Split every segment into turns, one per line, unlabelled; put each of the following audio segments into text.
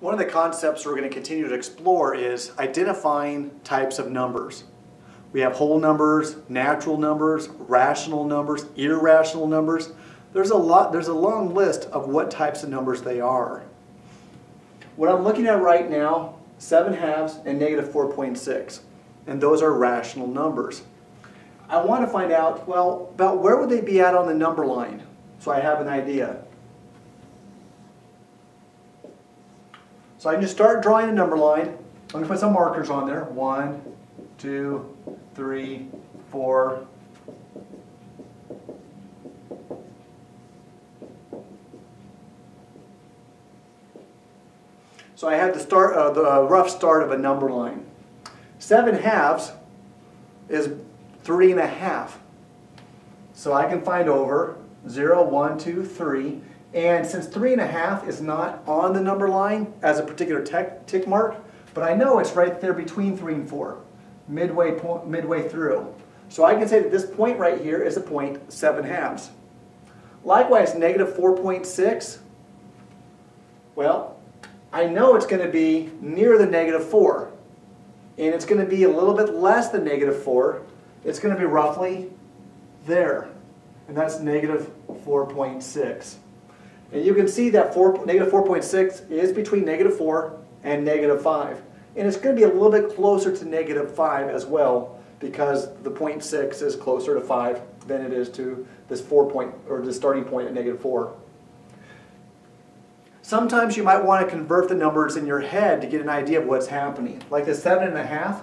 One of the concepts we're going to continue to explore is identifying types of numbers. We have whole numbers, natural numbers, rational numbers, irrational numbers. There's a lot there's a long list of what types of numbers they are. What I'm looking at right now, 7 halves and negative 4.6. And those are rational numbers. I want to find out, well, about where would they be at on the number line? So I have an idea. So I can just start drawing a number line. I'm going to put some markers on there. One, two, three, four. So I had the start, uh, the uh, rough start of a number line. Seven halves is three and a half. So I can find over 0, 1, 2, 3. And since three and a half is not on the number line as a particular tick mark, but I know it's right there between three and four, midway, point, midway through. So I can say that this point right here is a point seven halves. Likewise, negative 4.6, well, I know it's going to be near the negative 4. And it's going to be a little bit less than negative 4. It's going to be roughly there. And that's negative 4.6. And you can see that 4, negative 4.6 is between negative 4 and negative 5. And it's going to be a little bit closer to negative 5 as well because the 0.6 is closer to 5 than it is to this 4 point, or the starting point at negative 4. Sometimes you might want to convert the numbers in your head to get an idea of what's happening. Like the 7.5.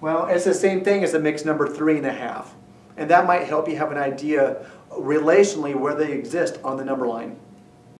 Well, it's the same thing as the mixed number 3.5. And that might help you have an idea relationally where they exist on the number line.